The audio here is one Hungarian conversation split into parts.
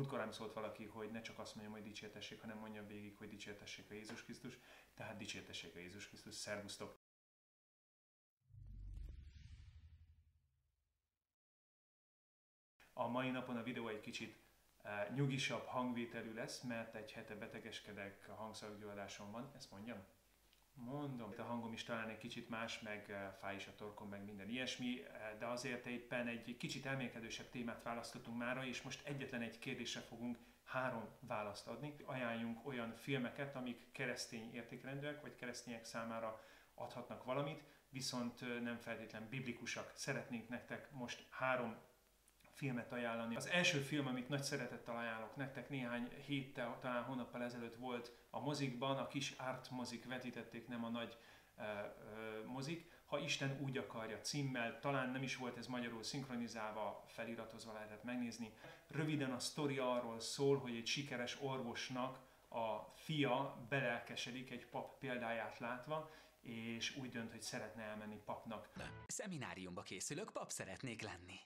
Múltkor rám szólt valaki, hogy ne csak azt mondjam, hogy dicsértessék, hanem mondjam végig, hogy dicsértessék a Jézus Krisztus, tehát dicsértessék a Jézus Krisztus. Szervusztok! A mai napon a videó egy kicsit uh, nyugisabb hangvételű lesz, mert egy hete betegeskedek, a hangszakgyulladásom van, ezt mondjam? Mondom, a hangom is talán egy kicsit más, meg eh, fáj is a torkom, meg minden ilyesmi, eh, de azért éppen egy kicsit elmélkedősebb témát választottunk mára, és most egyetlen egy kérdésre fogunk három választ adni. Ajánljunk olyan filmeket, amik keresztény értékrendűek, vagy keresztények számára adhatnak valamit, viszont eh, nem feltétlen biblikusak. Szeretnénk nektek most három filmet ajánlani. Az első film, amit nagy szeretettel ajánlok nektek, néhány héttel, talán hónappal ezelőtt volt a mozikban, a kis art mozik vetítették, nem a nagy uh, mozik. Ha Isten úgy akarja címmel, talán nem is volt ez magyarul szinkronizálva, feliratozva lehetett megnézni. Röviden a sztori arról szól, hogy egy sikeres orvosnak a fia belelkesedik egy pap példáját látva, és úgy dönt, hogy szeretne elmenni papnak. Szemináriumba készülök, pap szeretnék lenni.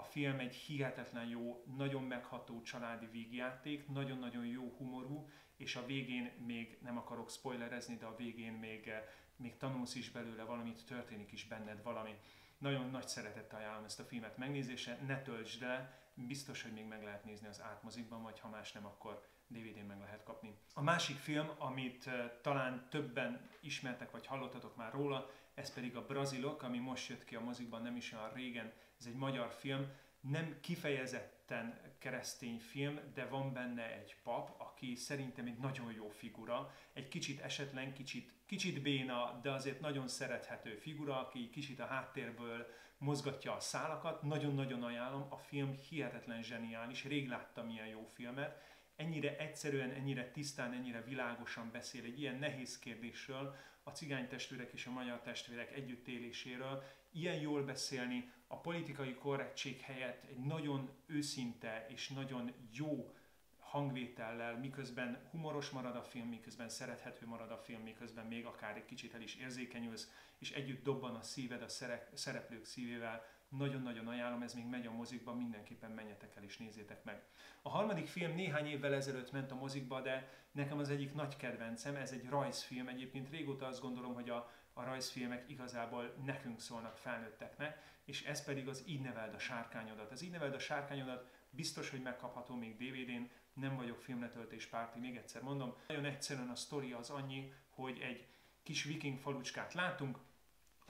A film egy hihetetlen jó, nagyon megható családi vígjáték, nagyon-nagyon jó humorú, és a végén még nem akarok spoilerezni, de a végén még, eh, még tanulsz is belőle valamit, történik is benned valami. Nagyon nagy szeretettel ajánlom ezt a filmet megnézése, ne töltsd el, biztos, hogy még meg lehet nézni az átmozikban, vagy ha más nem, akkor DVD-n meg lehet kapni. A másik film, amit uh, talán többen ismertek, vagy hallottatok már róla, ez pedig a Brazilok, ami most jött ki a mozikban nem is olyan régen, ez egy magyar film, nem kifejezetten keresztény film, de van benne egy pap, aki szerintem egy nagyon jó figura, egy kicsit esetlen, kicsit, kicsit béna, de azért nagyon szerethető figura, aki kicsit a háttérből mozgatja a szálakat. Nagyon-nagyon ajánlom, a film hihetetlen zseniális, rég láttam ilyen jó filmet, ennyire egyszerűen, ennyire tisztán, ennyire világosan beszél egy ilyen nehéz kérdésről, a cigány testvérek és a magyar testvérek együttéléséről, ilyen jól beszélni, a politikai korrektség helyett egy nagyon őszinte és nagyon jó hangvétellel, miközben humoros marad a film, miközben szerethető marad a film, miközben még akár egy kicsit el is érzékenyülsz, és együtt dobban a szíved a szereplők szívével, nagyon-nagyon ajánlom, ez még megy a mozikba, mindenképpen menjetek el és nézzétek meg. A harmadik film néhány évvel ezelőtt ment a mozikba, de nekem az egyik nagy kedvencem, ez egy rajzfilm. Egyébként régóta azt gondolom, hogy a, a rajzfilmek igazából nekünk szólnak felnőtteknek, és ez pedig az Így neveld a sárkányodat. Az Így neveld a sárkányodat biztos, hogy megkapható még DVD-n, nem vagyok filmletöltés párti, még egyszer mondom. Nagyon egyszerűen a sztori az annyi, hogy egy kis viking falucskát látunk,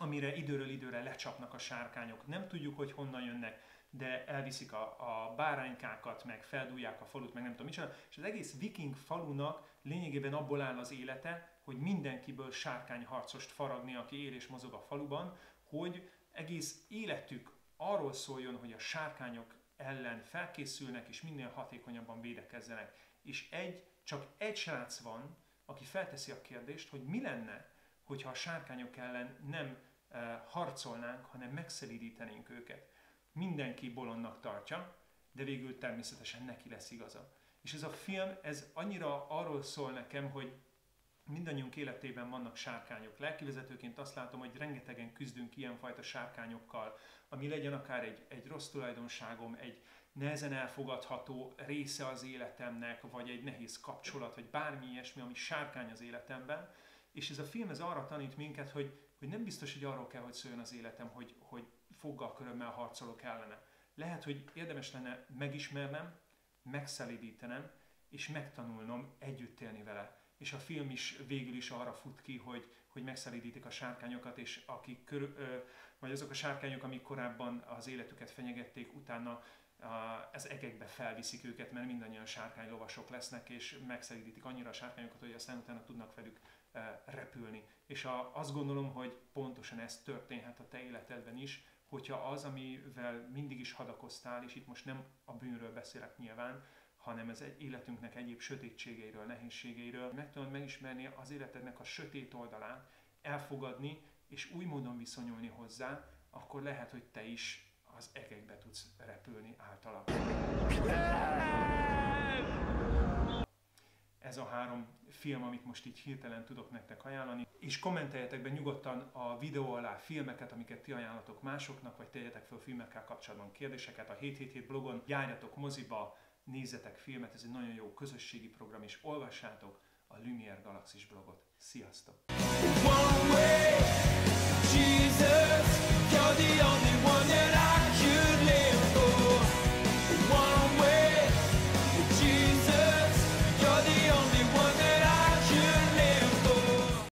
amire időről időre lecsapnak a sárkányok. Nem tudjuk, hogy honnan jönnek, de elviszik a, a báránykákat, meg feldúlják a falut, meg nem tudom micsoda. És az egész viking falunak lényegében abból áll az élete, hogy mindenkiből sárkányharcost faragni, aki él és mozog a faluban, hogy egész életük arról szóljon, hogy a sárkányok ellen felkészülnek, és minél hatékonyabban védekezzenek. És egy, csak egy srác van, aki felteszi a kérdést, hogy mi lenne, hogyha a sárkányok ellen nem harcolnánk, hanem megszelídítenénk őket. Mindenki bolondnak tartja, de végül természetesen neki lesz igaza. És ez a film, ez annyira arról szól nekem, hogy mindannyiunk életében vannak sárkányok. Lelkivezetőként azt látom, hogy rengetegen küzdünk ilyenfajta sárkányokkal, ami legyen akár egy, egy rossz tulajdonságom, egy nehezen elfogadható része az életemnek, vagy egy nehéz kapcsolat, vagy bármi ilyesmi, ami sárkány az életemben. És ez a film ez arra tanít minket, hogy hogy nem biztos, hogy arról kell, hogy szóljon az életem, hogy, hogy foggal körömmel harcolok ellene. Lehet, hogy érdemes lenne megismernem, megszelídítenem, és megtanulnom együtt élni vele. És a film is végül is arra fut ki, hogy, hogy megszelídítik a sárkányokat, és akik kör, vagy azok a sárkányok, amik korábban az életüket fenyegették, utána az egekbe felviszik őket, mert mindannyian sárkánylovasok lesznek, és megszelídítik annyira a sárkányokat, hogy aztán utána tudnak velük repülni. És a, azt gondolom, hogy pontosan ez történhet a te életedben is, hogyha az, amivel mindig is hadakoztál, és itt most nem a bűnről beszélek nyilván, hanem ez egy életünknek egyéb sötétségeiről, nehézségeiről, meg tudod megismerni az életednek a sötét oldalát, elfogadni és új módon viszonyulni hozzá, akkor lehet, hogy te is az egekbe tudsz repülni általa ez a három film, amit most így hirtelen tudok nektek ajánlani. És kommenteljetek be nyugodtan a videó alá filmeket, amiket ti ajánlatok másoknak, vagy tegyetek fel filmekkel kapcsolatban kérdéseket. A 777 blogon járjatok moziba, nézzetek filmet, ez egy nagyon jó közösségi program, és olvassátok a Lumière Galaxis blogot. Sziasztok! One way, Jesus, you're the only one.